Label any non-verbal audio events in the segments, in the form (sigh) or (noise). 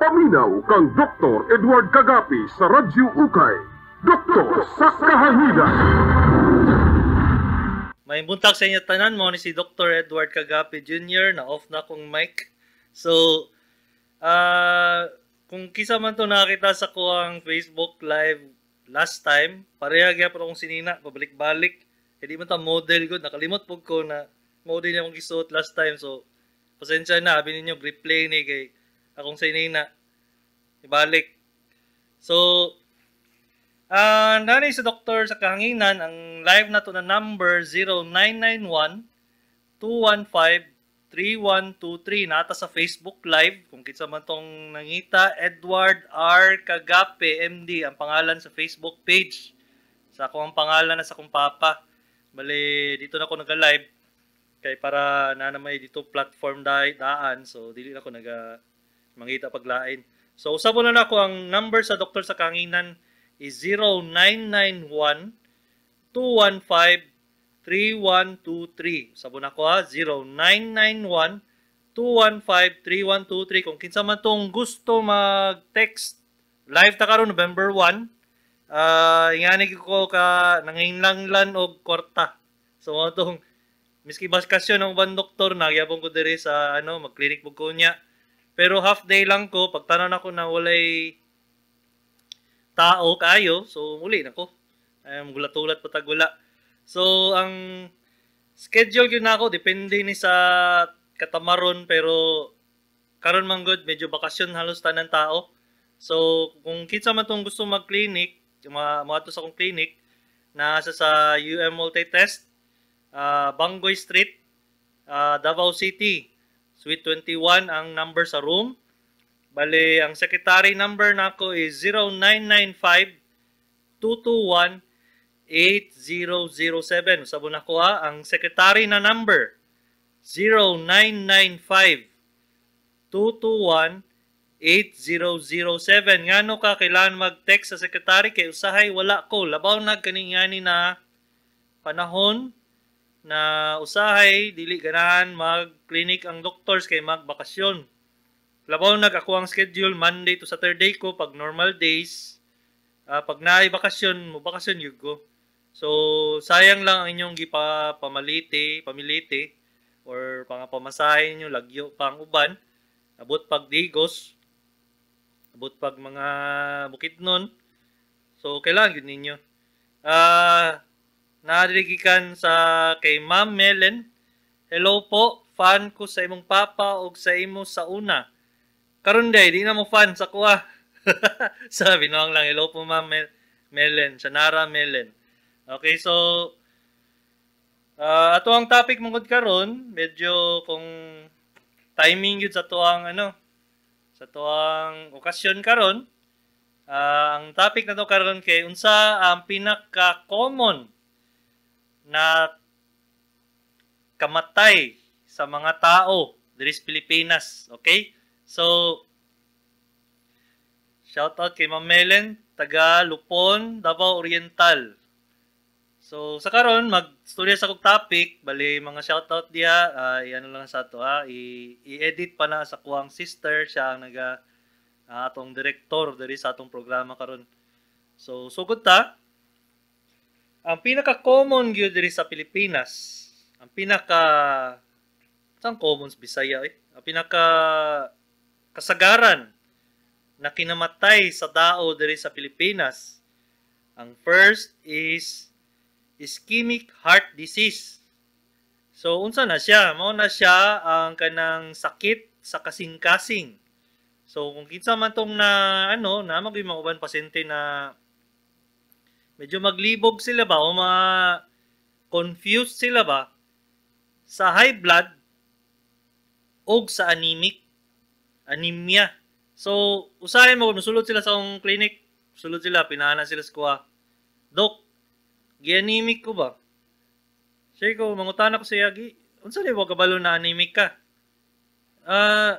Paminaw kang Dr. Edward Kagapi sa Radyo Ukay. Doktor sa Kahanginan. May buntag sa inyo tanan mo ni si Dr. Edward Kagapi Jr. na off na kong mic. So, ah kung kisa man to nakita sa ko ang Facebook live last time, pareha gyapon akong sinina, pabalik-balik. Hindi man ta model ko, nakalimot pug ko na model niya akong gisuot last time. So, pasensya na, abi ninyo replay ni kay akong sinina. Ibalik. So, Ah, nani sa doktor sa kahanginan ang live na to na number 0991 215 3123 nata sa Facebook live kung kitsa man tong nangita Edward R. Kagape MD ang pangalan sa Facebook page. Sa akong pangalan na sa akong papa. Bali dito na ako naga-live kay para na may dito platform daan. So dili na ako naga mangita paglain so usab na nako ang number sa doktor sa kahanginan is 0991 215 3123. Sabon ako ha, 0991 215 3123. Kung kinsa man tong gusto mag-text, live ta karon November 1. Ah, uh, ingani ko ka nanginlanglan og kwarta. So mo tong miski baskasyon ng ban doktor nagyabong ko diri sa ano mag-clinic bug ko niya. Pero half day lang ko pagtanan ako na walay tao kayo. So, muli na ko. Um, gulat-ulat pa tagula. So, ang schedule yun ako, depende ni sa katamaron, pero karon man good, medyo bakasyon halos tanan tao. So, kung kitsa man tong gusto mag-clinic, mga, sa akong clinic, nasa sa UM Multitest, uh, Bangoy Street, uh, Davao City, Suite 21 ang number sa room. Bale, ang secretary number nako is 0995-221-8007. Sabo na ko ha, ang secretary na number 0995-221-8007. Ngano ka kailangan mag-text sa secretary kay usahay wala ko. Labaw na kaningani na panahon na usahay dili ganahan mag-clinic ang doctors kay magbakasyon. Labaw nag ako ang schedule Monday to Saturday ko pag normal days. Uh, pag naay bakasyon mo, bakasyon yun ko. So, sayang lang ang inyong gipa pamalite, pamilite or pang pamasahin nyo, lagyo pang uban. Abot pag digos, abot pag mga bukid nun. So, kailangan yun ninyo. Ah, uh, naadirigikan sa kay Ma'am Melen. Hello po, fan ko sa imong papa o sa imo sa una. Karon day, di na mo fan sa kuha. (laughs) Sabi no lang, hello po ma'am Mel Melen, Sanara Melen. Okay, so uh, ato ang topic mong karon, medyo kung timing yun sa tuang ano, sa tuang okasyon karon, uh, ang topic na to karon kay unsa ang pinaka-common na kamatay sa mga tao diri sa Pilipinas, okay? So, shout out kay Ma'am Melen, taga Lupon, Davao Oriental. So, sa karon mag-storya sa kong topic, bali mga shout out diya, uh, ano lang sa ato ha, i-edit pa na sa kuwang sister, siya ang naga uh, atong director diri sa atong programa karon. So, sugod ta. Ang pinaka-common gyud diri sa Pilipinas, ang pinaka sang common sa Bisaya eh. Ang pinaka kasagaran na kinamatay sa dao diri sa Pilipinas. Ang first is ischemic heart disease. So unsa na siya? Mao na siya ang kanang sakit sa kasing-kasing. So kung kinsa man tong na ano, na magay mga pasyente na medyo maglibog sila ba o ma confused sila ba sa high blood o sa anemic anemia. So, usahay mo, musulod sila sa akong clinic. Sulod sila, pinana sila sa kuha. Dok, gi-anemic ko ba? Siya ko, mangutana ko sa yagi. Unsa mo kabalo na anemic ka? Ah, uh,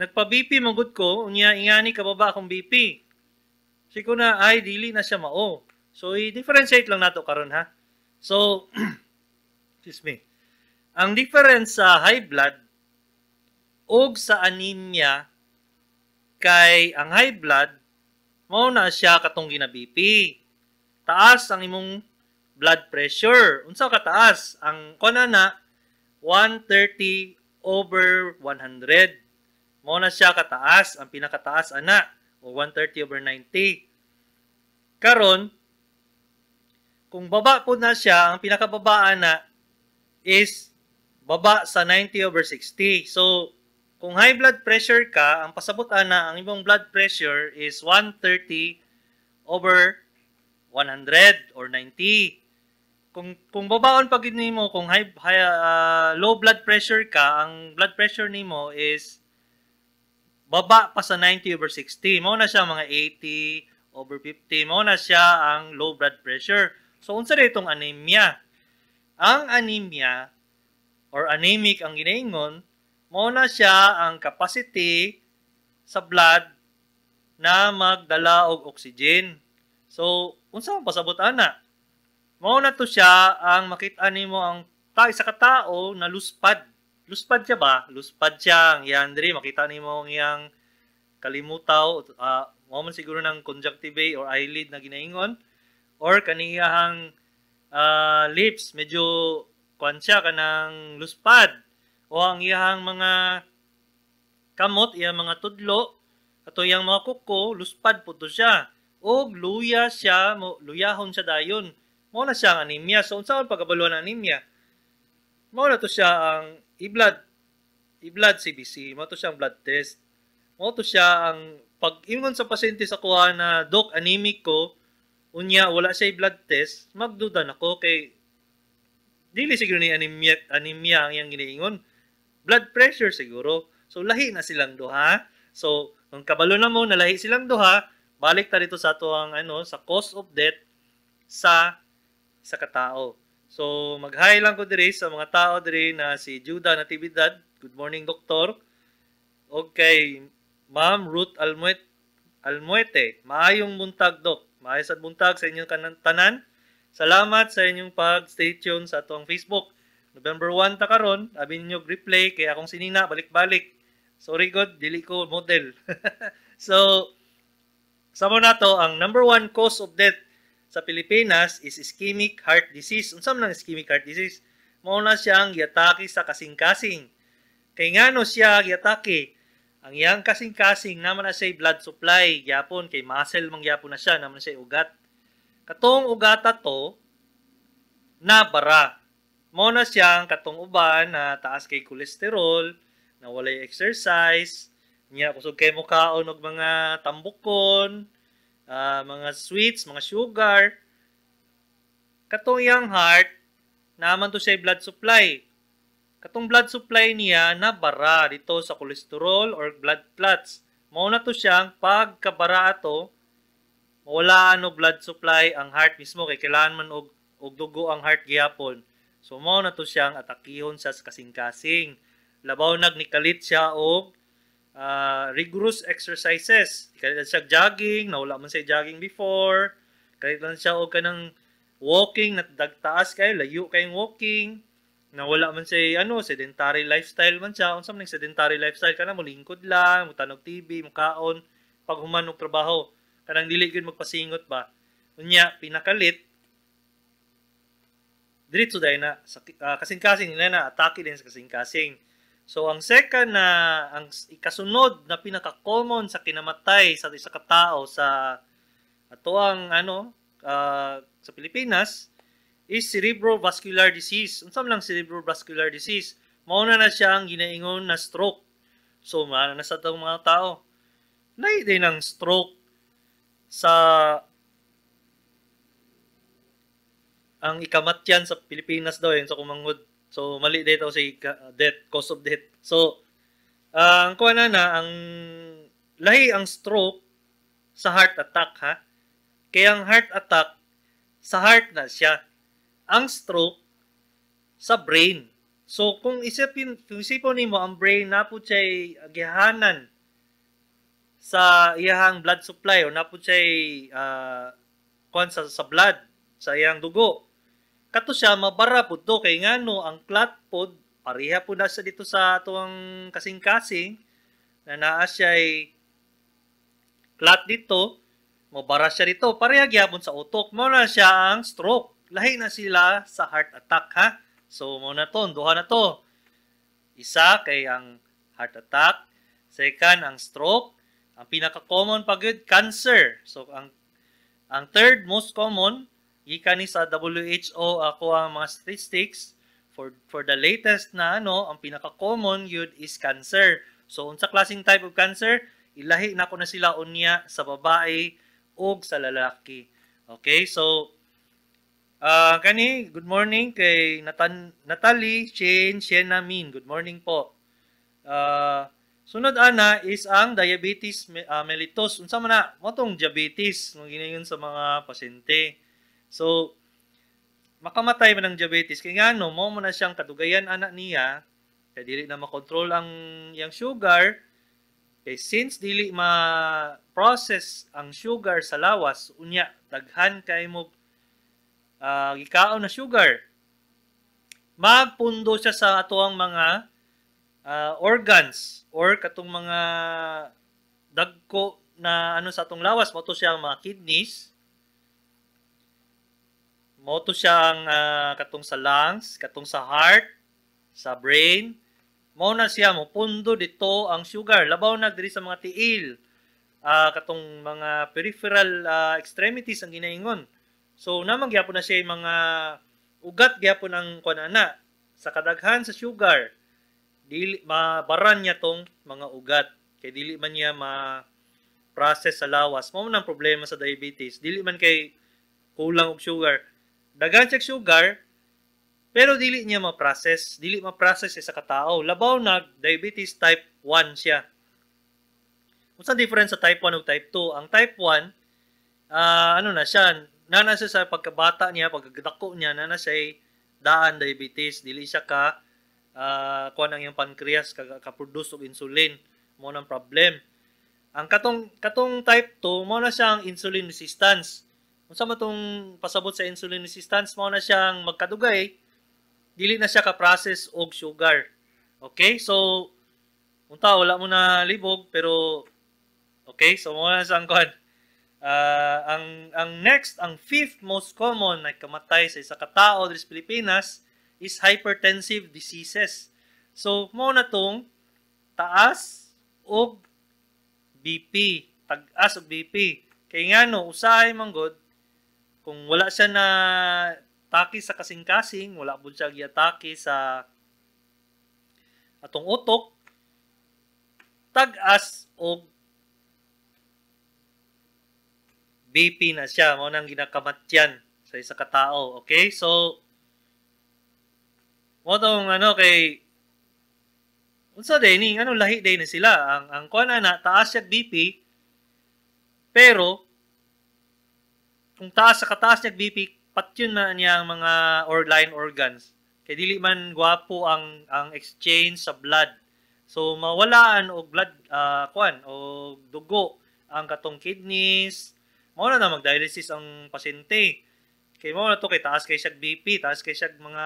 nagpa-BP magud ko, unya ingani ka ba ba akong BP? Siya ko na, ay, dili na siya mao. So, i-differentiate lang nato karon ha. So, (clears throat) excuse me. Ang difference sa high blood og sa anemia kay ang high blood mao na siya katong gina BP. Taas ang imong blood pressure. Unsa ka taas? Ang kuna na 130 over 100. Mao na siya kataas, ang pinakataas ana o 130 over 90. Karon kung baba po na siya, ang pinakababa na is baba sa 90 over 60. So, kung high blood pressure ka, ang pasabot ana ang imong blood pressure is 130 over 100 or 90. Kung kung babaon pag nimo kung high, high uh, low blood pressure ka, ang blood pressure nimo is baba pa sa 90 over 60. Mao na siya mga 80 over 50. Mao na siya ang low blood pressure. So unsa itong anemia? Ang anemia or anemic ang ginaingon mao na siya ang capacity sa blood na magdala og oxygen. So, unsa man pasabot ana? Mao na to siya ang makita nimo ang ta isa ka tao na luspad. Luspad siya ba? Luspad siya ang iyang diri makita nimo ang iyang kalimutaw uh, mao man siguro ng conjunctiva or eyelid na ginaingon or kaniyang uh, lips medyo kuan siya kanang luspad o ang iyang mga kamot, iyang mga tudlo, ato iyang mga kuko, luspad to siya. O luya siya, luyahon siya dayon. Mo na siya ang anemia. So, unsa pagkabaluan ng anemia? Mo na to siya ang i-blood, i-blood CBC, mo to siya ang blood test. Mo to siya ang pag ingon sa pasyente sa kuha na doc anemic ko, unya wala siya blood test, magduda nako kay dili siguro ni anemia anemia ang iyang giniingon blood pressure siguro. So, lahi na silang duha. So, kung kabalo na mo, nalahi silang duha, balik ta dito sa ato ang ano, sa cause of death sa sa katao. So, mag-hi lang ko diri sa mga tao diri na si Judah Natividad. Good morning, doktor. Okay, Ma'am Ruth Almuet Almuete, maayong buntag, dok. Maayos at buntag sa inyong tanan. Salamat sa inyong pag-stay tuned sa atong Facebook. November 1 ta karon, abi ninyo replay kay akong sinina balik-balik. Sorry god, dili ko model. (laughs) so samo na to ang number one cause of death sa Pilipinas is ischemic heart disease. Unsa man ang ischemic heart disease? Mao na siya ang giatake sa kasing-kasing. Kay ngano siya giatake? Ang iyang kasing-kasing naman na siya blood supply gyapon kay muscle man gyapon na siya naman na siya ugat. Katong ugata to na bara mo na siyang katong uban na taas kay kolesterol, na walay exercise, niya kusog kay mo kaon og mga tambukon, uh, mga sweets, mga sugar. Katong iyang heart, naman to siya blood supply. Katong blood supply niya na bara dito sa kolesterol or blood clots. Mao na to siyang pagkabara ato, wala ano blood supply ang heart mismo kay kailangan man og og dugo ang heart gihapon So mao na to siyang atakihon sa kasing-kasing. Labaw nag nikalit siya og uh, rigorous exercises. Kalit siya jogging, nawala man siya jogging before. Kalit lang siya og kanang walking na dagtaas kay layo kayong walking. Nawala man siya ano, sedentary lifestyle man siya. Unsa man sedentary lifestyle kana mo lingkod lang, mo tanog TV, mo kaon pag human trabaho. Kanang dili gyud magpasingot ba. Unya pinakalit diretso dahil na sa uh, kasing-kasing nila na atake din sa kasing-kasing. So ang second na ang ikasunod na pinaka-common sa kinamatay sa isa ka tao sa ato ang ano uh, sa Pilipinas is cerebrovascular disease. Unsa lang cerebrovascular disease? Mao na na siya ang ginaingon na stroke. So maana na sa tong mga tao. Nay din stroke sa ang ikamatyan sa Pilipinas daw yun sa kumanghod. So mali dito si death, cause of death. So uh, ang kuha na na ang lahi ang stroke sa heart attack ha. Kaya ang heart attack sa heart na siya. Ang stroke sa brain. So kung isipin kung isipon nimo ang brain na po siya gihanan sa iyang blood supply o na po siya uh, sa, sa blood sa iyang dugo kato siya mabara pud to kay ngano ang clot pod pareha po na sa dito sa atuang kasing-kasing na naa siya ay clot dito, mabara siya dito, pareha gyapon sa utok. Mo na siya ang stroke. Lahi na sila sa heart attack ha. So mo na to, duha na to. Isa kay ang heart attack, second ang stroke, ang pinaka-common pa gyud cancer. So ang ang third most common gikan ni sa WHO ako ang mga statistics for for the latest na ano, ang pinaka-common yun is cancer. So unsa klaseng type of cancer? Ilahi na ko na sila unya sa babae ug sa lalaki. Okay? So uh, kani good morning kay Natan Natalie Chen Siena Min. Good morning po. Uh, sunod ana is ang diabetes uh, mellitus. Unsa man na mo tong diabetes mo ginayon sa mga pasyente. So makamatay man ng diabetes kay ngano mo mo na siyang kadugayan anak niya kay dili na makontrol ang yang sugar kay since dili ma process ang sugar sa lawas unya daghan kay mo uh, gikaon na sugar. Magpundo siya sa atoang mga uh, organs or katong mga dagko na ano sa atong lawas. Mo to siya mga kidneys. Mo to siyang uh, katong sa lungs katong sa heart sa brain. Mao na siya mo pundo dito ang sugar. Labaw na diri sa mga tiil uh, katong mga peripheral uh, extremities ang ginaingon so namang gyapon na siya mga ugat gyapon ang kunana sa kadaghan sa sugar dili mabaran niya tong mga ugat kay dili man niya ma process sa lawas mao man ang problema sa diabetes dili man kay kulang og sugar daghan siya sugar pero dili niya ma-process, dili ma-process sa katao. Labaw na diabetes type 1 siya. Unsa difference sa type 1 ug type 2? Ang type 1 uh, ah, ano na siya, nana siya sa pagkabata niya, pagkadako niya, nana siya daan diabetes, dili siya ka uh, kuan ang iyang pancreas ka, ka-produce og insulin mo nang problem. Ang katong katong type 2 mo na siyang insulin resistance. Unsa man tong pasabot sa insulin resistance mo na siyang magkadugay dili na siya ka-process og sugar. Okay? So, unta, wala mo na libog, pero, okay? So, mo na sa angkon. Uh, ang, ang next, ang fifth most common na kamatay sa isa katao sa Pilipinas is hypertensive diseases. So, mo na tong taas og BP. Tag-as og BP. Kay nga no, usahay manggod, kung wala siya na atake sa kasing-kasing, wala po siya giatake sa atong utok, tag-as og BP na siya, mo nang ginakamatyan sa isa ka tao. Okay? So, mo tong ano kay unsa din ano lahi din na sila ang ang kuan na taas siya BP pero kung taas sa kataas niya BP patyon na niya ang mga or line organs. Kay dili man gwapo ang ang exchange sa blood. So mawalaan og blood uh, kwan o dugo ang katong kidneys. Mao na mag-dialysis ang pasyente. Kay mo na to kay taas kay siya BP, taas kay siya mga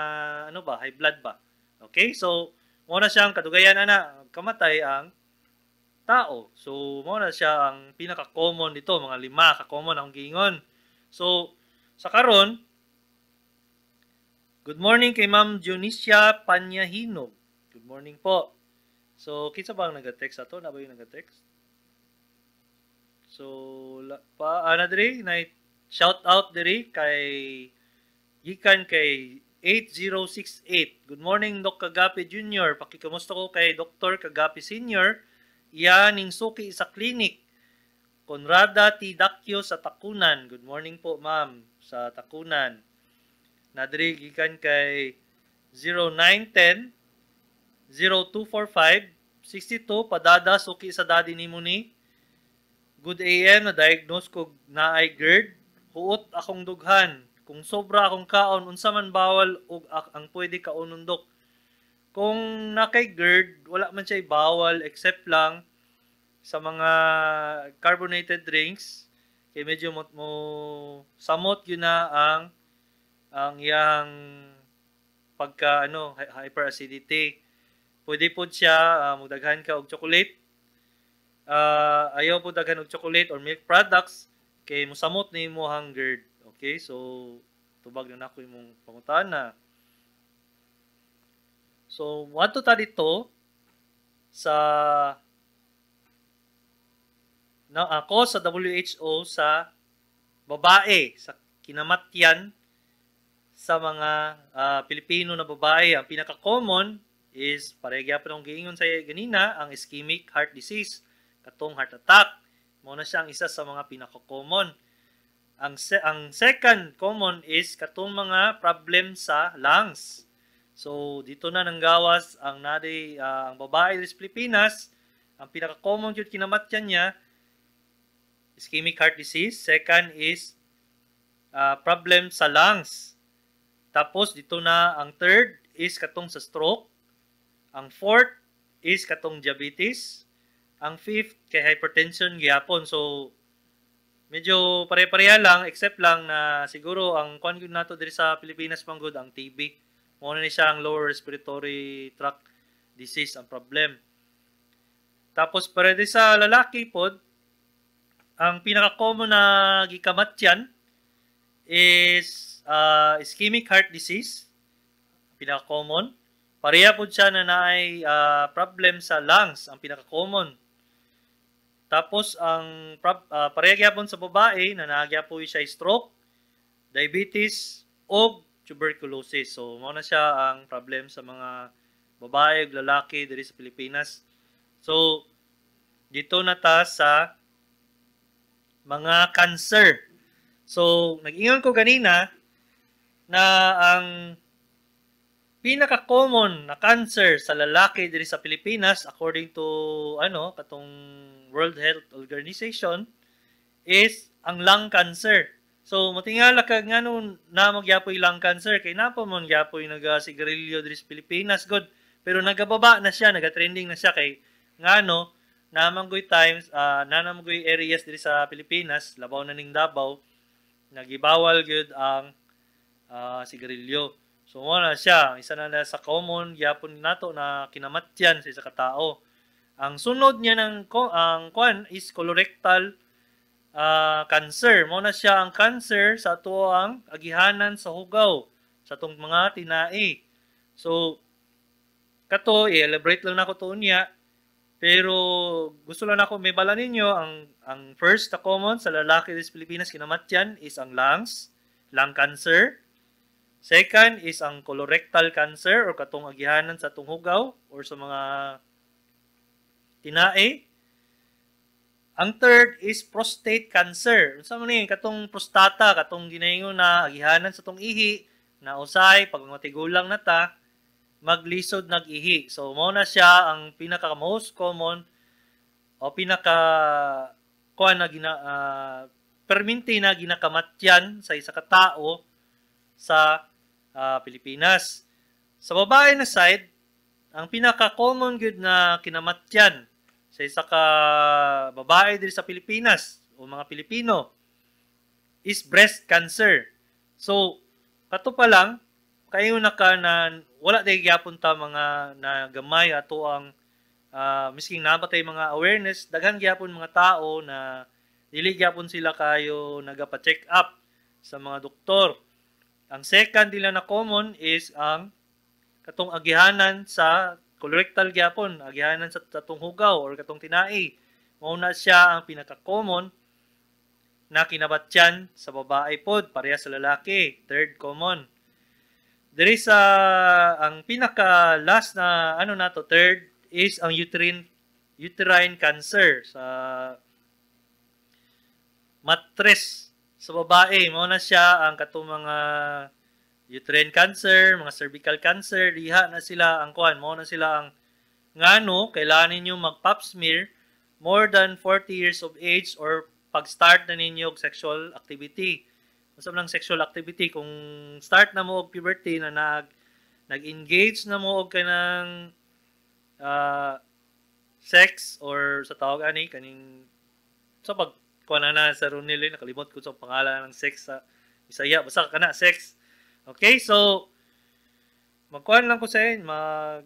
ano ba, high blood ba. Okay? So mo na siyang kadugayan ana kamatay ang tao. So mo na siya ang pinaka-common dito, mga lima ka-common ang gingon. So sa karon, good morning kay Ma'am Dionisia Panyahinog. Good morning po. So, kinsa ba ang nag-text ato? Na ba yung nag-text? So, pa, ana diri, na shout out diri kay gikan kay 8068. Good morning, Doc Kagapi Jr. Pakikamusta ko kay Dr. Kagapi Sr. Iya ning suki sa clinic. Conrada T. Dakyo sa Takunan. Good morning po, ma'am sa takunan. Nadiri gikan kay 0910 0245 62 padada suki sa daddy ni ni. Good AM na diagnose ko na ay GERD. Huot akong dughan. Kung sobra akong kaon unsa man bawal og ang pwede kaunundok. Kung na kay GERD, wala man siya bawal except lang sa mga carbonated drinks kay medyo mo, mo samot yun na ang ang iyang pagka ano hyperacidity. Pwede po siya uh, magdaghan ka og chocolate uh, ayaw po daghan og chocolate or milk products kay mosamot ni mo GERD. Okay? So tubag na nako imong pangutana. So, wato ta dito sa na ako sa WHO sa babae sa kinamatyan sa mga uh, Pilipino na babae ang pinaka common is pareha gyapon ang giingon sa ganina ang ischemic heart disease katong heart attack mo na siya ang isa sa mga pinaka common ang se- ang second common is katong mga problem sa lungs So dito na nanggawas ang nadi uh, ang babae sa Pilipinas, ang pinaka common jud kinamatyan niya ischemic heart disease, second is uh, problem sa lungs. Tapos dito na ang third is katong sa stroke. Ang fourth is katong diabetes. Ang fifth kay hypertension gyapon. So medyo pare-pareha lang except lang na siguro ang kuan nato diri sa Pilipinas manggod ang TB mo ni siya ang lower respiratory tract disease ang problem. Tapos para sa lalaki pod, ang pinaka-common na gikamatyan is uh, ischemic heart disease. Pinaka-common. Pareha po siya na naay uh, problem sa lungs, ang pinaka-common. Tapos ang uh, pareha gyapon sa babae na naagya po siya stroke, diabetes, o tuberculosis. So, mo na siya ang problem sa mga babae ug lalaki diri sa Pilipinas. So, dito na ta sa mga cancer. So, nag-ingon ko ganina na ang pinaka-common na cancer sa lalaki diri sa Pilipinas according to ano katong World Health Organization is ang lung cancer. So matingala kag ngano na magyapoy lang cancer kay napo mon gyapoy naga sigarilyo diri sa Pilipinas good pero nagababa na siya naga-trending na siya kay ngano namanggoy times uh, nanamanggoy areas diri sa Pilipinas labaw na ning Davao nagibawal gyud ang uh, sigarilyo. So mo na siya isa na, na sa common gyapon nato na kinamatyan sa isa ka tao. Ang sunod niya ng ang kwan is colorectal uh, cancer. Mo na siya ang cancer sa ato ang agihanan sa hugaw sa tong mga tinai. So kato i-elaborate lang nako to niya pero gusto lang ako may bala ninyo ang ang first na common sa lalaki sa Pilipinas kinamatyan is ang lungs, lung cancer. Second is ang colorectal cancer or katong agihanan sa atong hugaw or sa mga tinae. Ang third is prostate cancer. Unsa man ni katong prostata katong ginaingon na agihanan sa tong ihi na usay pag matigulang na ta maglisod nag-ihi. So mo na siya ang pinaka most common o pinaka kuan na gina uh, perminti na ginakamatyan sa isa ka tao sa uh, Pilipinas. Sa babae na side, ang pinaka common good na kinamatyan sa isa ka babae diri sa Pilipinas o mga Pilipino is breast cancer. So, kato pa lang, kayo na ka na wala day gyapon ta mga na gamay ato ang uh, misking nabatay mga awareness daghan gyapon mga tao na dili gyapon sila kayo nagapa-check up sa mga doktor. Ang second nila na common is ang katong agihanan sa colorectal gyapon agihanan sa tatong hugaw or katong tinai mao na siya ang pinaka-common na kinabatyan sa babae pod pareha sa lalaki third common. Diri sa ang pinaka last na ano nato third is ang uterine uterine cancer sa matres sa babae. Mao na siya ang katong mga uterine cancer, mga cervical cancer, diha na sila ang kuan, mo na sila ang ngano kailangan ninyo mag pap smear more than 40 years of age or pag-start na ninyo og sexual activity. Unsa lang sexual activity kung start na mo og puberty na nag nag-engage na mo og kanang uh, sex or sa tawag ani kaning sa pag kuan na sa Ronil nakalimot ko sa pangalan ng sex sa Bisaya basta kana sex Okay, so magkuhan lang ko sa inyo, mag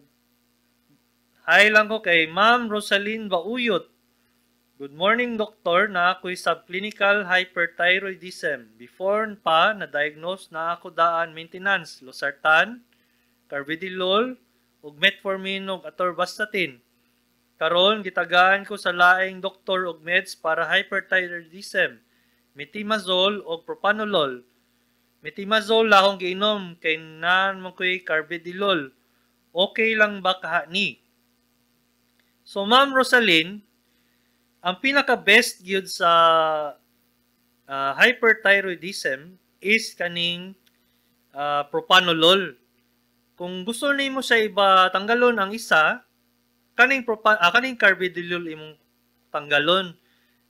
hi lang ko kay Ma'am Rosalyn Bauyot Good morning, doktor. Na ako'y subclinical hyperthyroidism. Before pa, na-diagnose na ako daan maintenance, losartan, carvedilol, ug metformin ug atorvastatin. Karon gitagaan ko sa laing doktor og meds para hyperthyroidism, metimazole ug propanolol. Metimazole lahong giinom kay nan mo ko'y carvedilol. Okay lang ba kaha ni? So Ma'am Rosalyn, ang pinaka-best gyud sa uh, hyperthyroidism is kaning uh, propanolol. Kung gusto nimo sa iba tanggalon ang isa, kaning propa, uh, kaning carvedilol imong tanggalon.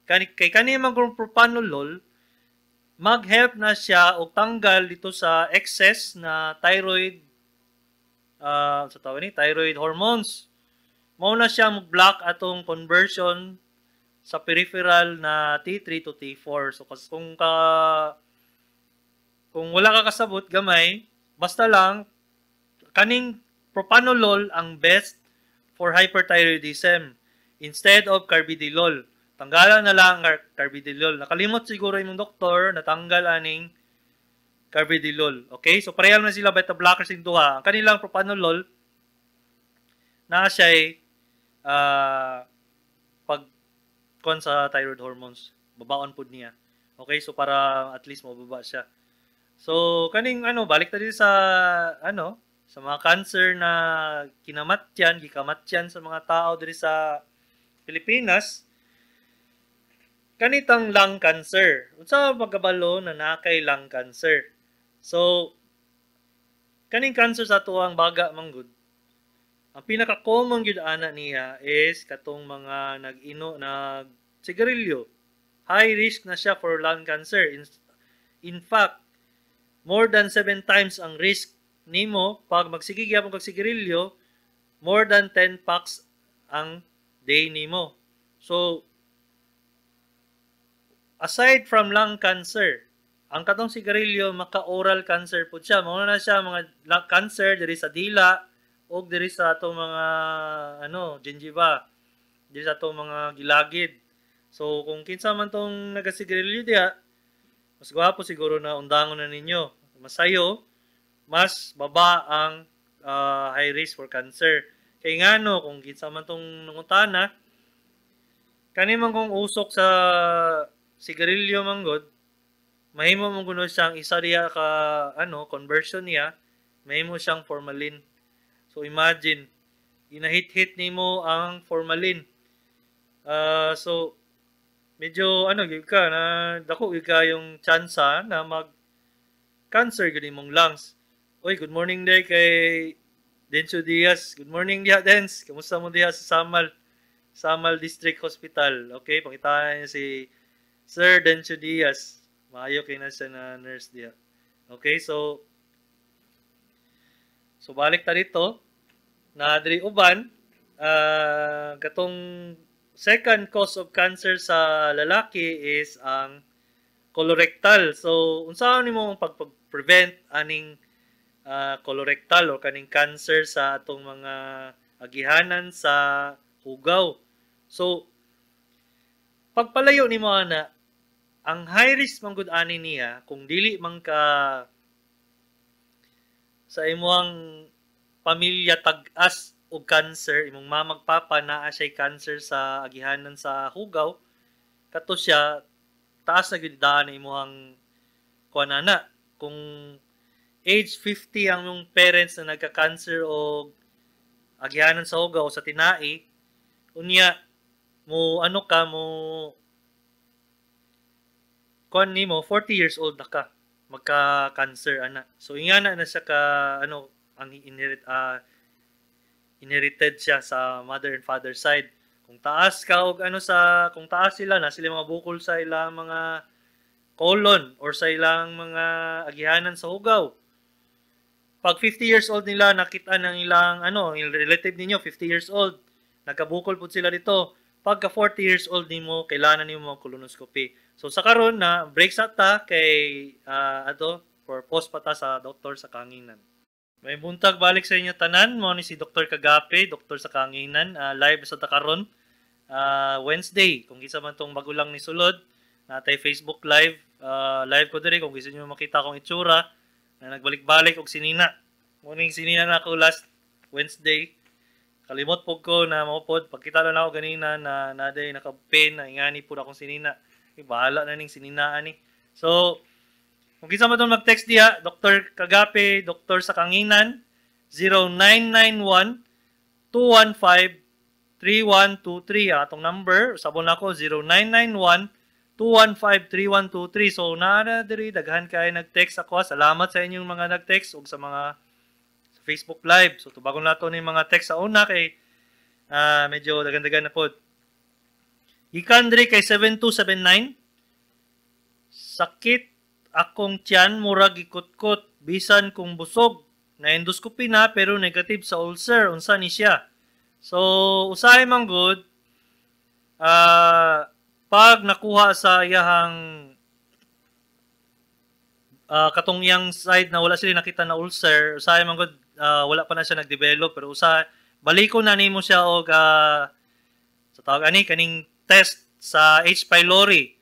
Kani kay kani man propanolol mag-help na siya og tanggal dito sa excess na thyroid uh, sa tawag ni thyroid hormones. Mao na siya mag-block atong conversion sa peripheral na T3 to T4. So kung ka kung wala ka kasabot gamay, basta lang kaning propanolol ang best for hyperthyroidism instead of carvedilol. Tanggalan na lang ang carvedilol. Nakalimot siguro yung doktor na tanggal aning carvedilol. Okay? So pareha na sila beta blockers yung duha. Ang kanilang propanolol na siya uh, pag kon sa thyroid hormones. Babaon pud niya. Okay, so para at least mababa siya. So kaning ano, balik ta sa ano, sa mga cancer na kinamatyan, gikamatyan sa mga tao diri sa Pilipinas. Kanitang lung cancer. Unsa magkabalo na nakay lung cancer? So kaning cancer sa tuwang baga manggod ang pinaka-common gyud ana niya is katong mga nag-ino nag sigarilyo. High risk na siya for lung cancer. In, in fact, more than 7 times ang risk nimo pag magsigig gyapon kag sigarilyo, more than 10 packs ang day nimo. So aside from lung cancer, ang katong sigarilyo maka-oral cancer pud siya. Mao na siya mga cancer diri sa dila, og diri sa ato mga ano gingiva diri sa ato mga gilagid. So kung kinsa man tong nagasigarilyo diha mas gwapo siguro na undangon na ninyo. Masayo mas baba ang uh, high risk for cancer. Kay ngano kung kinsa man tong nangutana kani man kung usok sa sigarilyo manggod mahimo mong kuno siyang isa diya ka ano conversion niya mahimo siyang formalin So imagine, ginahit-hit nimo ang formalin. Uh, so medyo ano gyud ka na dako gyud ka yung tsansa na mag cancer gani mong lungs. Oy, good morning day kay Denso Diaz. Good morning diha Dens. Kamusta mo diha sa Samal? Samal District Hospital. Okay, pakita niya si Sir Denso Diaz. Maayo kay na siya na nurse diha. Okay, so So balik ta dito na diri uban uh, katong second cause of cancer sa lalaki is ang colorectal. So unsa ni mo pag-prevent aning uh, colorectal or kaning cancer sa atong mga agihanan sa hugaw. So pagpalayo ni mo ana ang high risk man gud ani niya kung dili man ka sa imong pamilya tag-as og cancer imong mama papa naa siya cancer sa agihanan sa hugaw kato siya taas na gyud daan imong kuanana kung age 50 ang yung parents na nagka-cancer o agihanan sa hugaw sa tinai unya mo ano ka mo kuan nimo 40 years old na ka magka-cancer ana. So ingana na siya ka ano ang inherit uh, inherited siya sa mother and father side. Kung taas ka og ano sa kung taas sila na sila mga bukol sa ilang mga colon or sa ilang mga agihanan sa hugaw. Pag 50 years old nila nakita ng ilang ano, relative ninyo 50 years old, nagkabukol pud sila dito. Pagka 40 years old nimo kailangan nimo colonoscopy. So sa karon na break sa ta kay uh, ato for post pa ta sa doktor sa kanginan. May buntag balik sa inyo tanan mo ni si Dr. Kagape, doktor sa kanginan, uh, live sa ta karon. ah, Wednesday kung kisa man tong bago lang ni sulod natay Facebook live ah, live ko diri kung gusto niyo makita akong itsura na nagbalik-balik og sinina morning sinina na ako last Wednesday kalimot po ko na maupod pagkita lang ako ganina na naday naka-pin na ingani po akong sinina eh, bahala na ning sininaan ni so kung kisa man mag-text diha Dr. Kagape Dr. sa Kanginan 0991 215 3123 atong number sabon nako 0991 215-3123. So, naara diri, daghan kayo nag-text ako. Salamat sa inyong mga nag-text ug sa mga Facebook Live. So, tubagon nato ni mga text sa una kay ah, medyo dagan-dagan na pod. Ikan diri kay 7279. Sakit akong tiyan murag gikutkot bisan kung busog. Na endoscopy na pero negative sa ulcer unsa ni siya. So, usahay man good. Ah, pag nakuha sa iyahang ah, katong iyang side na wala sila nakita na ulcer, usahay man gud ah, wala pa na siya nag-develop pero usa baliko na nimo siya og ah, sa tawag ani kaning test sa H pylori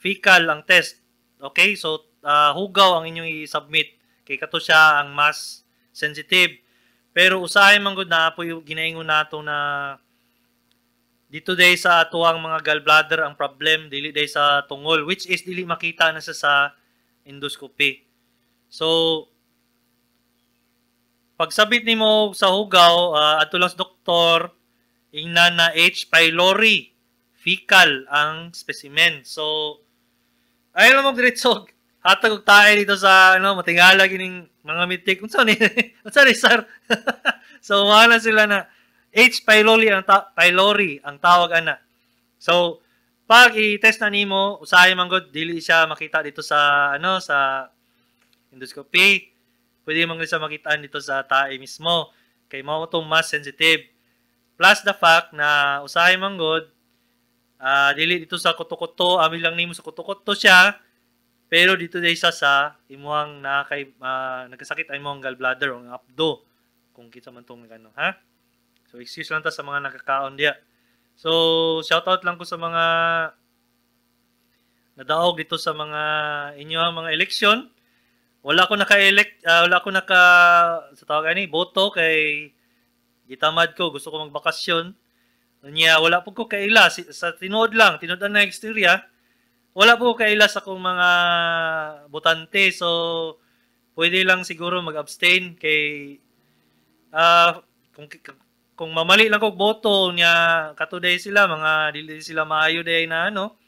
fecal ang test. Okay? So ah, hugaw ang inyong i-submit kay kato siya ang mas sensitive. Pero usahay man gud na po yung ginaingon nato na dito day sa atuang mga gallbladder ang problem dili day sa tungol which is dili makita na sa sa endoscopy. So pagsabit nimo sa hugaw uh, adto lang sa doktor ingnan na H pylori fecal ang specimen. So ay lang mo diretso (laughs) hatag og tae dito sa ano matingala gining mga mitik unsa ni (laughs) unsa ni sir (laughs) so wala sila na H. pylori ang ta- pylori ang tawag ana. So, pag i-test na nimo, usahay man dili siya makita dito sa ano sa endoscopy. Pwede man gud siya makita dito sa tae mismo kay mao tong mas sensitive. Plus the fact na usahay man gud ah, dili dito sa kuto-kuto, ami lang nimo sa kuto-kuto siya. Pero dito day siya sa imuhang na kay ah, nagkasakit ang imong gallbladder o abdo kung kita man tong ano, ha? So, excuse lang ta sa mga nakakaon diya. So, shoutout lang ko sa mga nadaog dito sa mga inyo mga eleksyon. Wala ko naka-elect, ah, wala ko naka sa tawag ani boto kay gitamad ko, gusto ko magbakasyon. Unya wala po ko kaila Si- sa tinod lang, tinod na eksteriya. Wala po ko kaila sa akong mga botante. So, pwede lang siguro mag-abstain kay ah kung kung mamali lang kog boto niya katuday sila mga dili sila maayo day na ano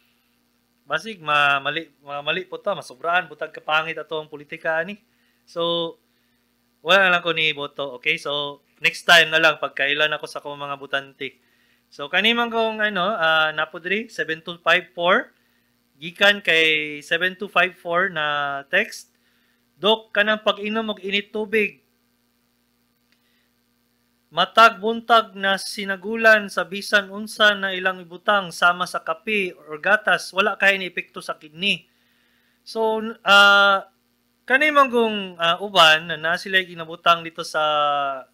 basig ma mali mali po ta masubraan butag kapangit ato ang politika ani. So wala lang ko ni boto okay? So next time na lang pagkailan ako sa akong mga butante. So kani man kong ano uh, napodri 7254 gikan kay 7254 na text. Dok kanang pag-inom og init tubig matag buntag na sinagulan sa bisan unsa na ilang ibutang sama sa kape or gatas wala kay ni epekto sa kidney. So uh, kani man kung uh, uban na na sila ginabutang dito sa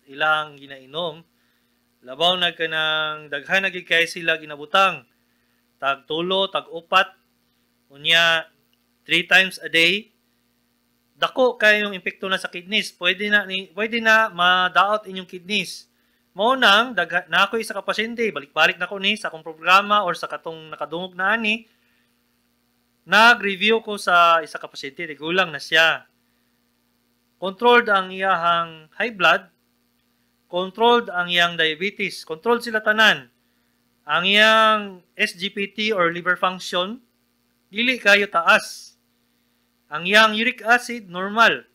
ilang ginainom labaw na kanang daghan na kay sila ginabutang. Tag tulo tag upat unya three times a day. Dako kay yung epekto na sa kidneys. Pwede na ni pwede na ma-daot inyong kidneys mo nang dagha, na ako isa ka pasyente balik-balik na ko ni sa akong programa or sa katong nakadungog na ani nag-review ko sa isa ka pasyente na siya. Controlled ang iyahang high blood controlled ang iyang diabetes controlled sila tanan. Ang iyang SGPT or liver function dili kayo taas. Ang iyang uric acid normal.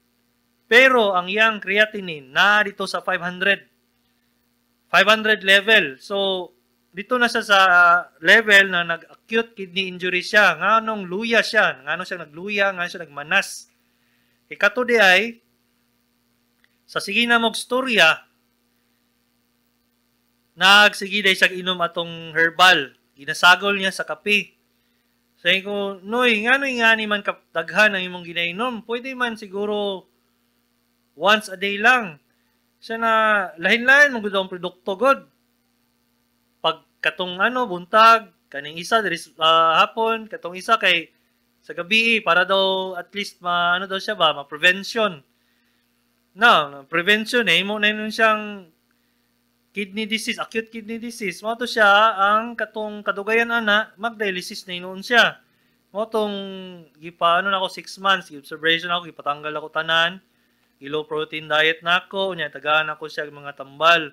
Pero ang iyang creatinine na dito sa 500 500 level. So, dito na siya sa level na nag-acute kidney injury siya. Nga nung luya siya. Nga nung siya nagluya, nga siya nagmanas. Ikato di ay, sa sige na mong storya, nagsige day siya inom atong herbal. Ginasagol niya sa kape. Sabi ko, Noy, nga noy nga ni man daghan ang imong ginainom. Pwede man siguro once a day lang siya na lahin-lahin mong gud ang produkto god. Pag katong ano buntag kaning isa diri uh, hapon katong isa kay sa gabi para daw at least ma ano daw siya ba ma prevention. No prevention eh mo na nun siyang kidney disease acute kidney disease. Mo to siya ang katong kadugayan ana mag-dialysis na inuon siya. Mo tong gipaano na ako 6 months observation ako gipatanggal ako tanan low protein diet na ako nya tagaan ako siya mga tambal.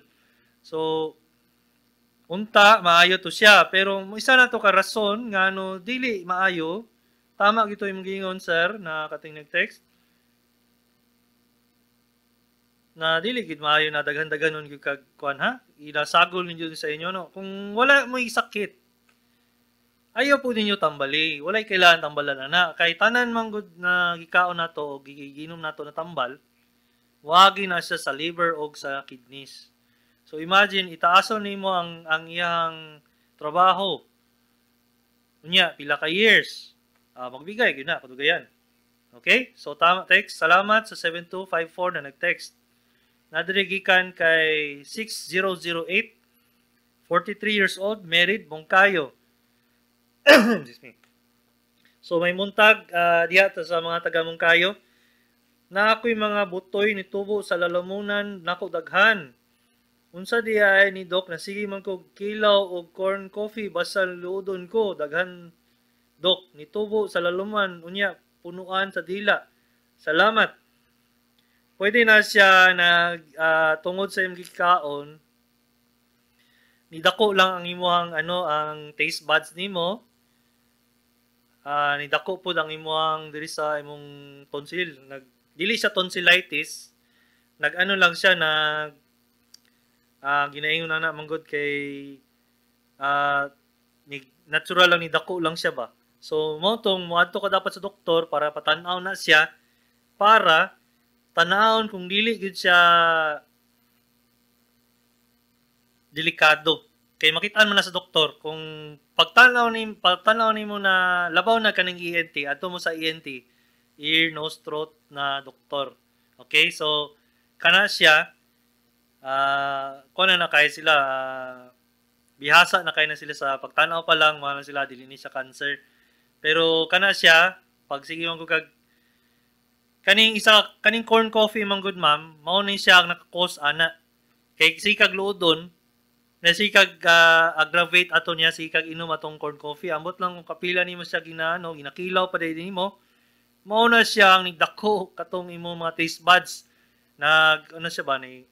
So unta maayo to siya. Pero isa na to ka rason nga no dili maayo. Tama gito imong gingon sir na kating nag-text? Na dili gid maayo na daghan-daghanon gyud kag kuan ha? Inasagol ninyo sa inyo no? Kung wala mo sakit ayaw po ninyo tambali. Walay kailangan tambalan na na. Kay tanan man gud na gikaon nato o giginom nato na tambal wagi na siya sa liver o sa kidneys So imagine itaason nimo ang ang iyang trabaho. Unya pila ka years. Uh, magbigay gyud na kadugayan. Okay? So tama text. Salamat sa 7254 na nag-text. Nadiri gikan kay 6008 43 years old, married, Bongkayo. (coughs) Excuse me. So may muntag uh, diha sa mga taga Mongkayo na ako'y mga butoy ni tubo sa lalamunan nako daghan Unsa di ay ni Doc na sige man ko kilaw og corn coffee basta luodon ko daghan Doc nitubo sa laluman unya punuan sa dila. Salamat. Pwede na siya na uh, tungod sa imong gikaon ni dako lang ang imuhang ano ang taste buds nimo. Uh, ni dako pud ang imuhang diri sa imong tonsil. Nag dili siya tonsillitis. Nag-ano lang siya nag uh, ginaingon na na manggod kay uh, ni, natural lang ni dako lang siya ba. So mo tong moadto ka dapat sa doktor para patanaw na siya para tanawon kung dili gid siya delikado. Kay makitaan man na sa doktor kung pagtanaw ni pagtanaw nimo na labaw na kaning ENT adto mo sa ENT ear nose throat na doktor. Okay? So kana siya uh, kung na kay sila uh, bihasa na kay na sila sa pagtanaw pa lang mga sila dili ni sa cancer pero kana siya pag sige man kag kaning isa kaning corn coffee man good ma'am mao ni siya ang naka-cause ana kay sikag luodon na sikag uh, aggravate ato niya sikag inom atong corn coffee ambot lang kung kapila nimo siya ginaano ginakilaw pa dai nimo mao na siya ang nigdako katong imong mga taste buds nag ano siya ba ni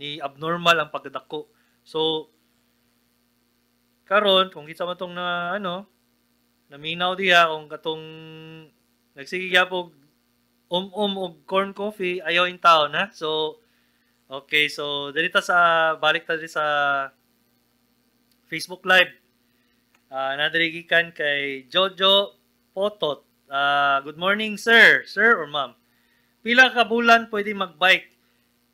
ni abnormal ang pagdako. So karon kung kita man tong na ano naminaw diha kung katong nagsige gyapon um-um og corn coffee ayaw in town ha. So okay, so dito sa balik ta sa Facebook Live. Uh, nadirigikan kay Jojo Potot. Uh, good morning, sir. Sir or ma'am? Pila ka bulan pwede magbike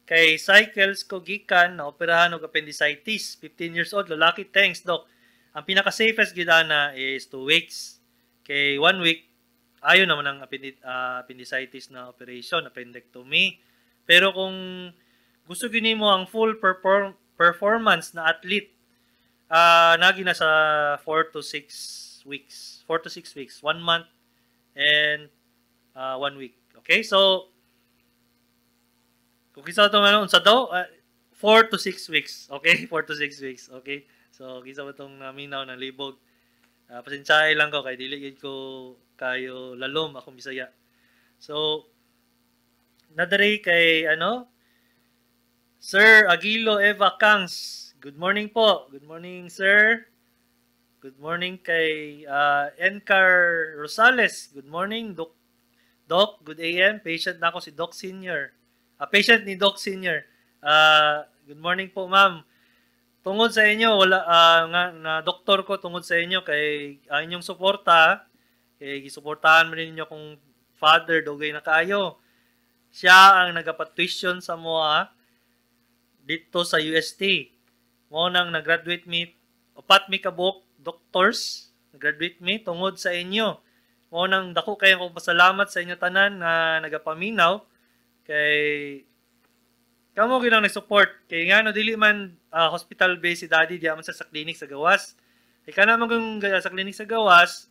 Kay cycles ko gikan na operahan og appendicitis. 15 years old, lalaki. Thanks, doc. Ang pinaka-safest gidana is 2 weeks. Kay 1 week, ayon naman ang uh, appendicitis na operation, appendectomy. Pero kung gusto gini mo ang full perform performance na athlete, uh, nagi na sa 4 to 6 weeks. 4 to 6 weeks. 1 month and uh, 1 week. Okay, so kung kisa ito ano, unsa daw, 4 uh, to 6 weeks. Okay? (laughs) 4 to 6 weeks. Okay? So, kisa ba itong naminaw na libog. Uh, pasensyahe lang ko kay dili gid ko kayo lalom akong Bisaya. So, nadari kay ano, Sir Aguilo Eva Kangs. Good morning po. Good morning, sir. Good morning kay uh, Encar Rosales. Good morning, Doc. Doc, good AM. Patient na ako si Doc Senior. A patient ni Doc Senior. Uh, good morning po, ma'am. Tungod sa inyo, wala uh, nga na doktor ko tungod sa inyo kay uh, inyong suporta, kay gisuportahan mo ninyo kung father dugay na kayo. Siya ang nagapa-tuition sa moa dito sa UST. Mo nang nag-graduate me upat mi kabuk doctors graduate me tungod sa inyo. Mo nang dako kayo kong pasalamat sa inyo tanan na nagapaminaw kay kamo ginang nag-support kay nga no dili man ah, hospital based si daddy di man sa sa clinic sa gawas. Kay kana man kung sa clinic sa gawas,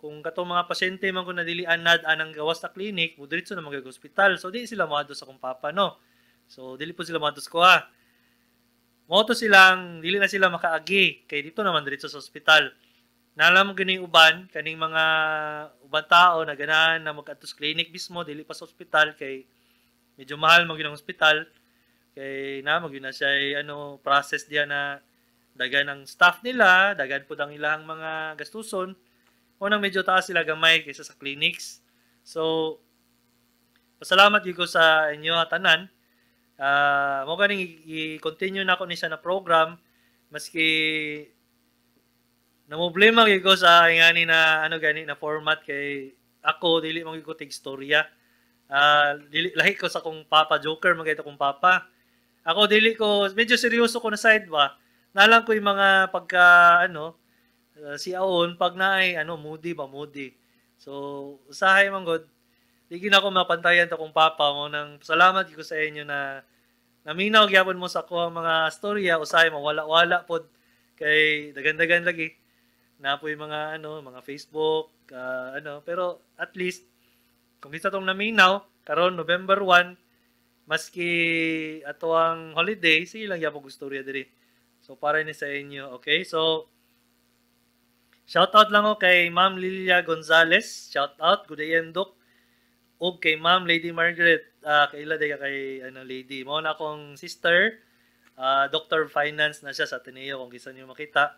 kung katong mga pasyente man kung nadili anad anang gawas sa clinic, mo diretso na mag hospital. So di sila moadto sa kung papa no. So dili po sila moadto sa kuha. Moto silang dili na sila makaagi kay dito naman diretso sa ospital. Nalam mo gini uban kaning mga uban tao na ganahan na mag sa clinic mismo dili pa sa ospital kay medyo mahal mo ginang ospital kay na mo na siya ay, ano process diya na dagan ang staff nila, dagan pud ang ilang mga gastuson. Unang medyo taas sila gamay kaysa sa clinics. So pasalamat gyud ko sa inyo tanan. Ah, mo ganing i-continue na ako ni siya na program maski na problema gyud ko sa ngani na ano gani na format kay ako dili gyud ko tig storya. Ah, dili lahi ko sa kong papa joker magayto kong papa. Ako dili ko medyo seryoso ko na side ba. Nalang ko yung mga pagka ano uh, si Aon pag naay ano moody ba moody. So usahay man god di ako mapantayan to kong papa mo. Nang salamat ko sa inyo na naminaw gyapon mo sa ko ang mga storya usahay mawala-wala pod kay dagan-dagan lagi. Na po yung mga ano mga Facebook ah, ano. Pero at least kung isa tong naminaw karon November 1 maski ato ang holiday sige lang gyapon ko storya diri. So para ni sa inyo okay? So shout out lang ko kay Ma'am Lilia Gonzales. Shout out good day Doc ug kay Ma'am Lady Margaret. Ah kaila day ka kay ano lady. Mo na akong sister. Ah Doctor Finance na siya sa Ateneo kung kisa niyo makita.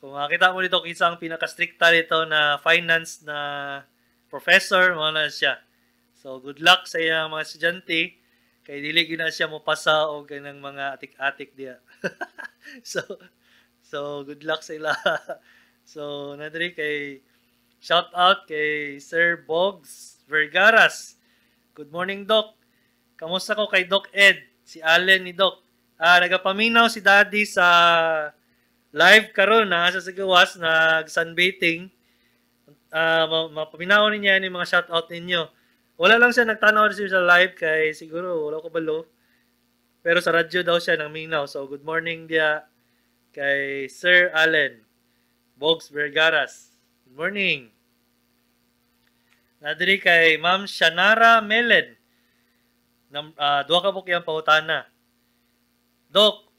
Kung makita mo dito kisa ang pinaka-stricta dito na finance na professor mo na siya. So good luck sa iyang mga estudyante. Kay dili gyud na siya mo pasa og kanang mga atik-atik diya. (laughs) So so good luck sa ila. (laughs) So nadiri kay shout out kay Sir Bogs Vergaras good morning doc kamusta ko kay Doc Ed si Allen ni Doc ah nagapaminaw si Daddy sa live karon na sa Sigawas nag sunbathing ah ma- mapaminaw niya ni mga shout out ninyo wala lang siya nagtanaw siya sa live kay siguro wala ko balo. Pero sa radyo daw siya nang minaw. So good morning dia kay Sir Allen Bogs Vergaras. Good morning. Nadiri kay Ma'am Shanara Melen. Nam, ah, duha ka po kayang pahutana. Dok,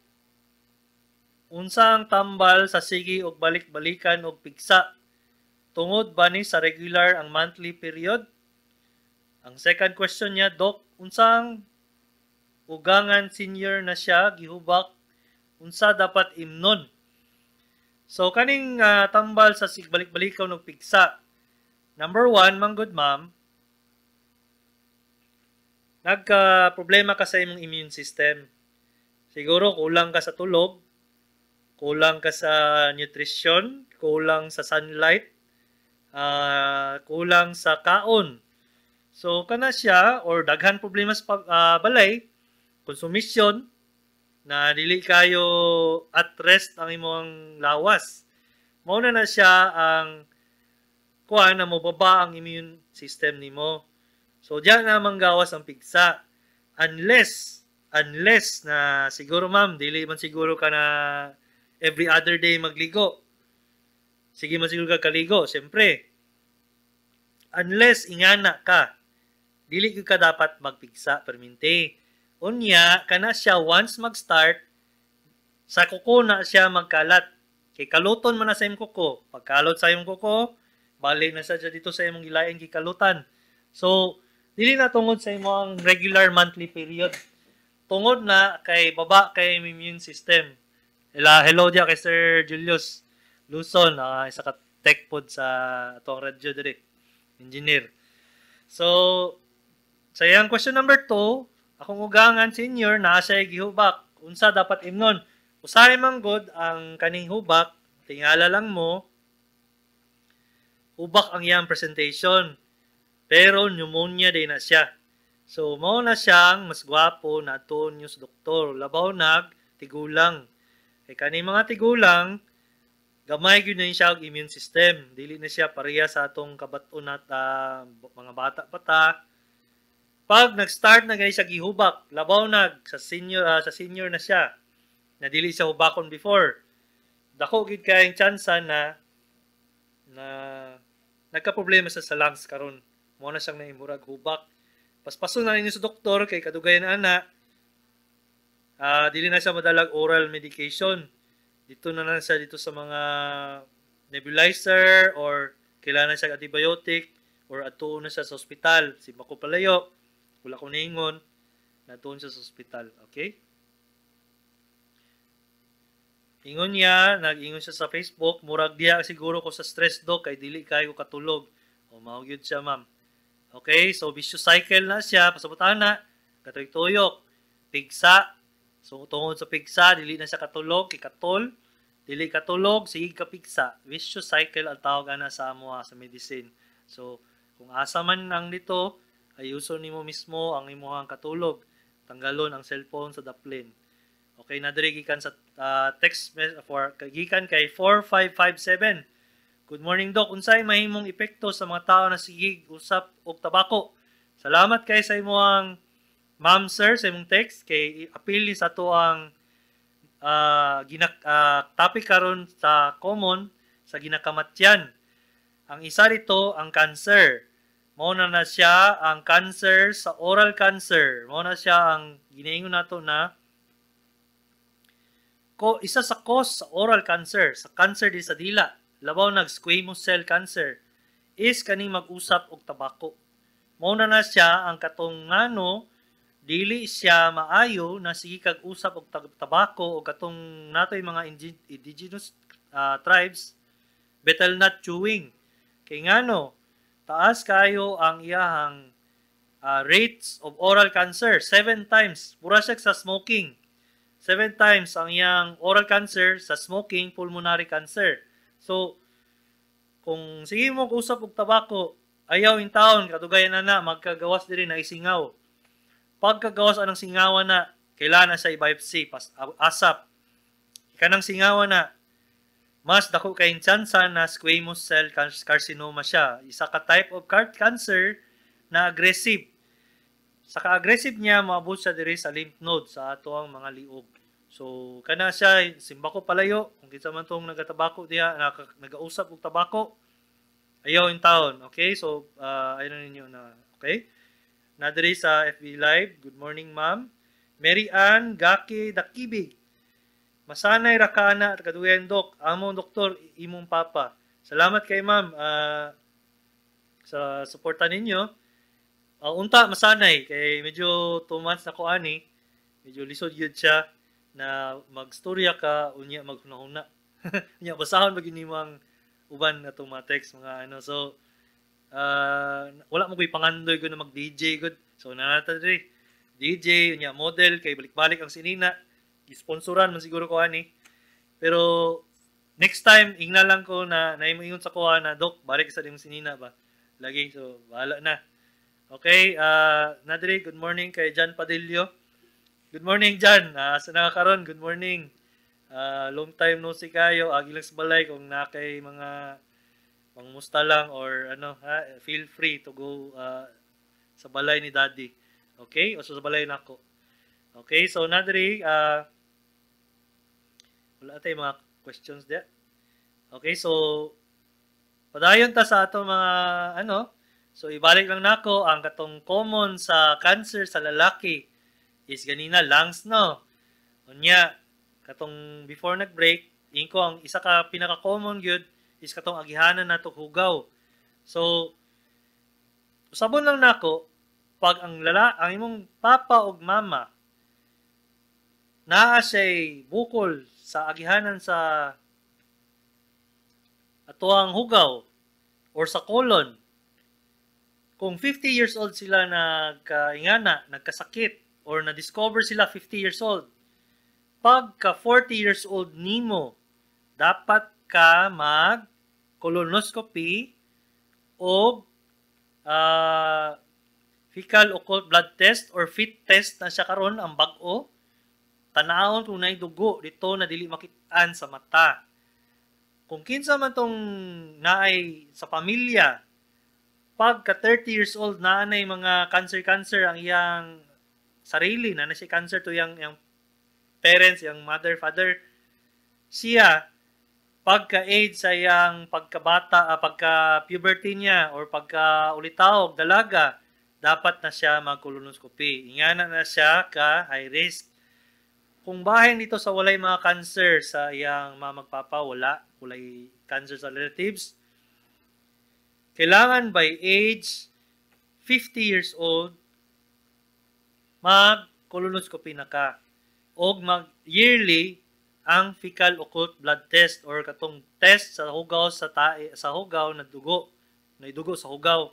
unsang tambal sa sige og balik-balikan og pigsa tungod ba ni sa regular ang monthly period? Ang second question niya, Doc, unsang ugangan senior na siya, gihubak, unsa dapat imnon? So, kaning ah, tambal sa sigbalik-balikaw ng pigsa. Number one, manggod ma'am, nagka-problema ka sa imong immune system. Siguro kulang ka sa tulog, kulang ka sa nutrition, kulang sa sunlight, ah, kulang sa kaon. So kana siya or daghan problema sa ah, balay, konsumisyon na dili kayo at rest ang imong lawas. Mao na na siya ang kuha na mo baba ang immune system nimo. So diyan na manggawas ang pigsa. Unless unless na siguro ma'am dili man siguro ka na every other day magligo. Sige man siguro ka kaligo, siyempre. Unless ingana ka, dili ka dapat magpigsa perminti. Unya kana siya once mag-start sa kuko na siya magkalat. Kay kaluton man na sa imong kuko. Pagkalot sa imong kuko, balik na sa dito sa imong gilain gikalutan. So, dili na tungod sa imong regular monthly period. Tungod na kay baba kay immune system. Ila hello dia kay Sir Julius Luzon, ah, isa ka tech pod sa atong radyo diri. Engineer. So, sa iyang question number 2, akong ugangan senior na siya gihubak. Unsa dapat imnon? Usahay man god ang kaning hubak, tingala lang mo hubak ang iyang presentation. Pero pneumonia din na siya. So, mao na siyang mas gwapo na to news doktor. Labaw nag tigulang. Kay kani mga tigulang, gamay gyud na siya immune system. Dili na siya pareha sa atong kabat-on at ah, mga bata pa ta. Pag nag-start na gani siya gihubak, labaw nag sa senior ah, sa senior na siya. na dili siya hubakon before. Dako gid kay tsansa na na nagka-problema sa sa lungs karon. Mo na siyang naimurag hubak. Paspaso na ninyo sa doktor kay kadugayan ana. Ah, dili na siya madalag oral medication. Dito na lang siya dito sa mga nebulizer or kailangan siya antibiotic or ato na siya sa ospital. Si Bako Palayo, wala ko naingon, natuon siya sa ospital. Okay? Ingon niya, nag-ingon siya sa Facebook, murag diha siguro ko sa stress do kay dili kay ko katulog. O mao gyud siya, ma'am. Okay, so vicious cycle na siya, pasabutahan na, katoy-tuyok, pigsa. So tungod sa pigsa, dili na siya katulog, ikatol, dili katulog, sige ka pigsa. Vicious cycle ang tawag ana sa amo sa medicine. So kung asa man ang dito, ayuson nimo mismo ang imong katulog. Tanggalon ang cellphone sa daplin. Okay, nadiri gikan sa uh, text for gikan kay 4557. Good morning Doc. Unsay mahimong epekto sa mga tao na sigig usap og tabako? Salamat kay sa imong ma'am sir sa imong text kay apil sa to ang uh, ginak uh, topic karon sa common sa ginakamatyan. Ang isa dito ang cancer. Mao na na siya ang cancer sa oral cancer. Mao na siya ang ginaingon nato na isa sa cause sa oral cancer, sa cancer di sa dila, labaw nag squamous cell cancer is kaning mag-usap og tabako. Mao na siya ang katong ngano dili siya maayo na sige kag usap og tabako o katong natoy mga indigenous uh, tribes betel nut chewing. Kay ngano taas kayo ang iyahang uh, rates of oral cancer, seven times. Pura siya sa smoking seven times ang iyang oral cancer sa smoking pulmonary cancer. So, kung sige mo usap og tabako, ayaw in taon, katugayan na na, magkagawas diri na isingaw. Pagkagawas anang singawan na, kailangan sa biopsy, pas, asap. Kanang singawan na, mas dako kay tsansa na squamous cell carcinoma siya. Isa ka type of cancer na aggressive sa ka-aggressive niya, maabot siya diri sa lymph node sa ato ang mga liog. So, kana siya, simba ko palayo, kung kita man tong nagatabako diha, nagausap og tabako, ayaw in taon. Okay? So, uh, ayun ninyo na, okay? Na diri sa FB Live, good morning ma'am. Mary Ann Gaki Dakibig. Masanay ra ka na at kaduyan dok, among doktor, imong papa. Salamat kay ma'am uh, sa suporta ninyo. Uh, unta masanay kay medyo 2 months na ko ani. Medyo lisod yun siya na magstorya ka unya maghunahuna. (laughs) unya basahon mag inimang uban atong mga text mga ano. So uh, wala mo koy pangandoy ko na mag DJ good. So nanata diri DJ unya model kay balik-balik ang sinina. Gisponsoran man siguro ko ani. Pero next time ingna lang ko na naimingon sa kuha na dok balik sa ding sinina ba. Lagi so bahala na. Okay, uh, Nadri, good morning kay John Padillo. Good morning, John. Uh, sa nakakaroon, good morning. Uh, long time no si kayo. Agi lang sa balay kung nakay mga mangmusta lang or ano, ha, feel free to go uh, sa balay ni Daddy. Okay? O sa balay nako. Okay, so Nadri, uh, wala tayong mga questions there. Okay, so padayon ta sa ato mga ano, So ibalik lang nako ang katong common sa cancer sa lalaki is ganina lungs no. Unya katong before nag-break, inko ang isa ka pinaka common gyud is katong agihanan nato hugaw. So usabon lang nako pag ang lala ang imong papa ug mama naa say bukol sa agihanan sa atoang hugaw or sa colon kung 50 years old sila nagkaingana, nagkasakit, or na-discover sila 50 years old, pagka 40 years old nimo, dapat ka mag colonoscopy o uh, fecal occult blood test or fit test na siya karon ang bag-o. Tanawon kung nay dugo dito na dili makitaan sa mata. Kung kinsa man tong naay sa pamilya pagka 30 years old na anay mga cancer-cancer ang iyang sarili na na siya cancer to yang yang parents, yung mother, father, siya, pagka-age sa iyang pagkabata, uh, pagka-puberty niya, or pagka-ulitawag, dalaga, dapat na siya mag-colonoscopy. Ingana na siya ka high risk. Kung bahin dito sa walay mga cancer sa iyang mga magpapa, wala, walay cancer sa relatives, kailangan by age 50 years old, mag-colonoscopy na ka. O mag-yearly ang fecal occult blood test or katong test sa hugaw sa tae, sa hugaw na dugo, na dugo sa hugaw.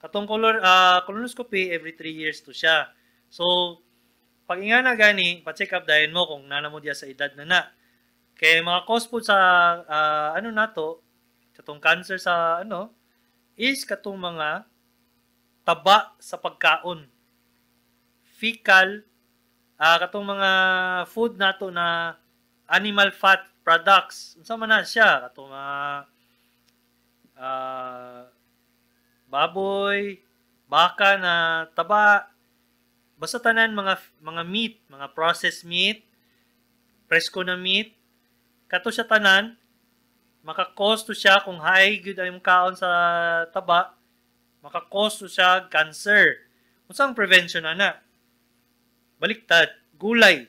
Katong color, uh, colonoscopy every 3 years to siya. So, pag inga na gani, pa-check up dahil mo kung nanamo diya sa edad na na. Kaya mga cause po sa uh, ano nato, katong cancer sa ano, is katong mga taba sa pagkaon. Fecal, uh, katong mga food nato na animal fat products. Unsa man na siya katong mga uh, baboy, baka na taba, basta tanan mga mga meat, mga processed meat, presko na meat, kato siya tanan maka-cause to siya kung high gyud ang kaon sa taba, maka-cause to siya cancer. Unsang prevention ana? Baliktad, gulay.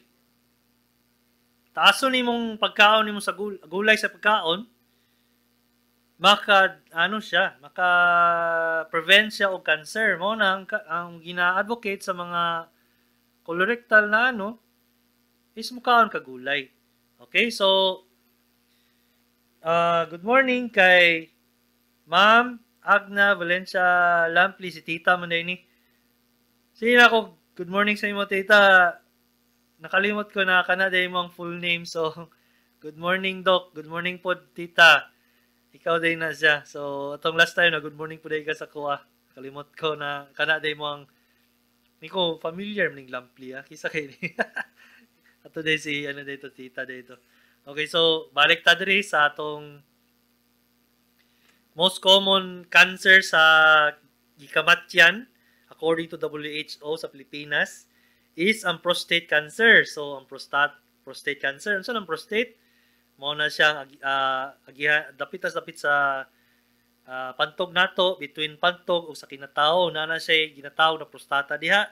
Taaso nimong pagkaon nimo sa gulay sa pagkaon, maka ano siya, maka prevent siya og cancer. Mo na ang, ang gina-advocate sa mga colorectal na ano is mukaon ka gulay. Okay? So Uh, good morning kay Ma'am Agna Valencia Lampli, si Tita mo na ini. Sige ako, good morning sa imo, Tita. Nakalimot ko na ka na mo ang full name. So, (laughs) good morning, Doc. Good morning po, Tita. Ikaw din na siya. So, atong last time na good morning po ka sa kuha. Kalimot ko na kana mo ang ni ko familiar ning Lampli, ah. Kisa kay ni. (laughs) Ato day si ano dito, Tita dito. Okay, so balik ta diri sa atong most common cancer sa gikamatyan according to WHO sa Pilipinas is ang prostate cancer. So ang prostate prostate cancer, unsa ang prostate? Mao na siya uh, agiha dapit dapit sa uh, pantog nato between pantog ug sa kinatawo na na siya ginatawo na prostata diha.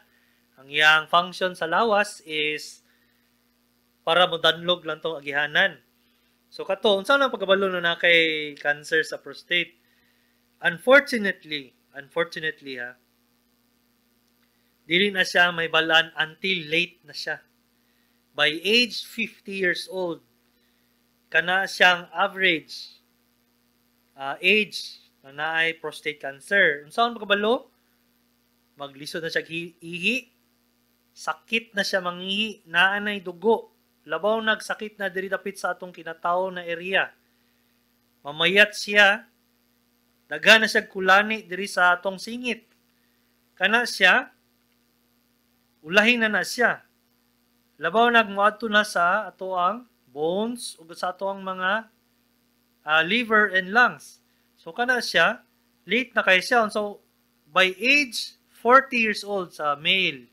Ang iyang function sa lawas is para mo danlog lang tong agihanan. So kato, unsa lang pagkabalo na kay cancer sa prostate? Unfortunately, unfortunately ha, dili na siya may balan until late na siya. By age 50 years old, kana siyang average uh, age na naay prostate cancer. Unsa ang pagkabalo? Maglisod na siya ihi, sakit na siya mangihi, naanay dugo, labaw nagsakit na diri dapit sa atong kinatawo na area. Mamayat siya, daghan na siya kulani diri sa atong singit. Kana siya, ulahin na na siya. Labaw nagmuadto na sa ato ang bones ug sa ato ang mga uh, liver and lungs. So kana siya, late na kay siya. So by age 40 years old sa male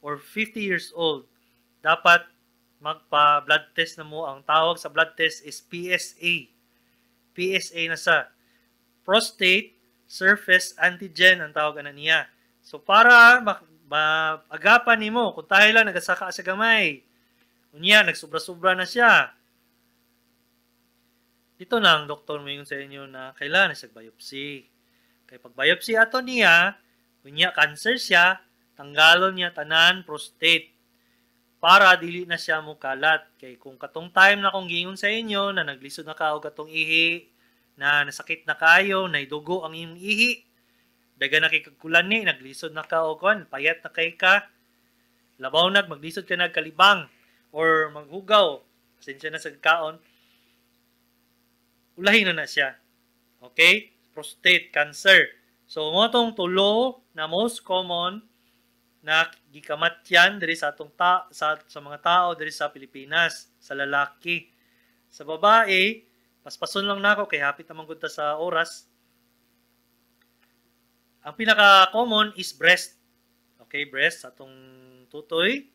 or 50 years old, dapat magpa-blood test na mo. Ang tawag sa blood test is PSA. PSA na sa prostate surface antigen ang tawag na niya. So para maagapan ma nimo kung tayo lang nagasaka sa gamay. Unya nagsubra-subra na siya. Dito na ang doktor mayon sa inyo na kailangan sa biopsy. Kay pag biopsy ato niya, unya cancer siya, tanggalon niya tanan prostate para dili na siya mo kalat. Kay kung katong time na kong gingon sa inyo na naglisod na ka og katong ihi, na nasakit na kayo, na dugo ang imong ihi, daga na kay ni, naglisod na ka og kon, payat na kay ka, labaw nag, maglisod ka nagkalibang, or maghugaw, pasensya na sa kaon, ulahin na na siya. Okay? Prostate cancer. So, mo tong tulo na most common na gikamatyan diri sa atong ta sa, sa mga tao diri sa Pilipinas sa lalaki sa babae paspason lang nako kay hapit naman gud sa oras ang pinaka common is breast okay breast atong tutoy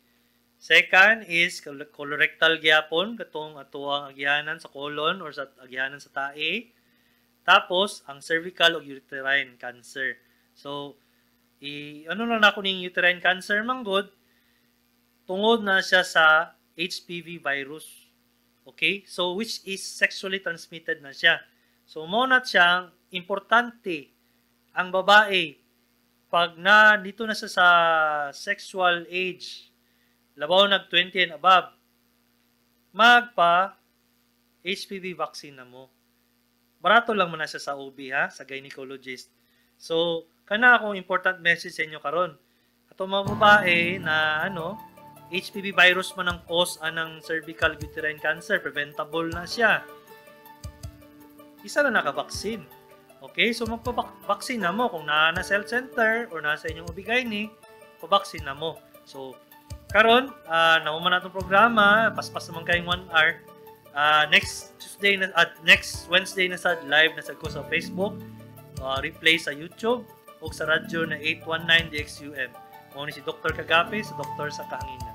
Second is col- colorectal gyapon katong atuang agyanan sa colon or sa agyanan sa tae. Tapos ang cervical o uterine cancer. So i ano na nako ning uterine cancer manggod tungod na siya sa HPV virus. Okay? So which is sexually transmitted na siya. So mo na siyang importante ang babae pag na dito na siya sa sexual age labaw nag 20 and above magpa HPV vaccine na mo barato lang man na siya sa OB ha sa gynecologist so kana akong important message sa inyo karon. Ato mga babae na ano HPV virus man ang cause anang cervical uterine cancer preventable na siya. Isa na naka-vaccine. Okay, so magpa-vaccine na mo kung na na cell center or nasa inyong ubigay ni, pa-vaccine na mo. So, karon, uh, naman na itong programa, paspas naman kayong 1 hour. Uh, next Tuesday na, at uh, next Wednesday na sa live na sa ko sa Facebook, uh, replay sa YouTube o sa radyo na 819 DXUM. Mo ni si Dr. Kagapi sa Dr. sa Kaangin.